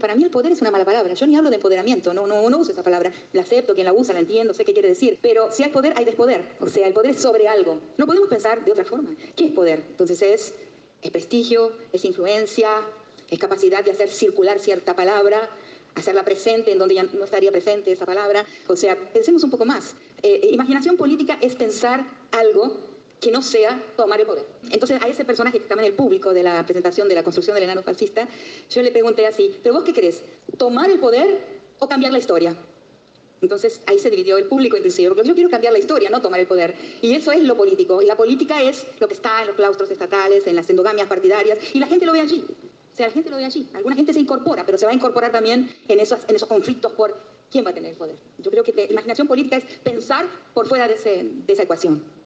Para mí el poder es una mala palabra. Yo ni hablo de empoderamiento, no, no, no uso esa palabra. La acepto, quien la usa la entiendo, sé qué quiere decir. Pero si hay poder, hay despoder. O sea, el poder es sobre algo. No podemos pensar de otra forma. ¿Qué es poder? Entonces es, es prestigio, es influencia, es capacidad de hacer circular cierta palabra, hacerla presente en donde ya no estaría presente esa palabra. O sea, pensemos un poco más. Eh, imaginación política es pensar algo que no sea tomar el poder. Entonces a ese personaje que estaba en el público de la presentación de la construcción del enano fascista, yo le pregunté así, ¿pero vos qué crees? ¿Tomar el poder o cambiar la historia? Entonces ahí se dividió el público inclusive, porque yo quiero cambiar la historia, no tomar el poder. Y eso es lo político. Y la política es lo que está en los claustros estatales, en las endogamias partidarias, y la gente lo ve allí. O sea, la gente lo ve allí. Alguna gente se incorpora, pero se va a incorporar también en esos, en esos conflictos por quién va a tener el poder. Yo creo que la imaginación política es pensar por fuera de, ese, de esa ecuación.